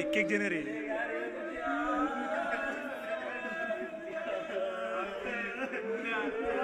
एक एक जने रे Yeah.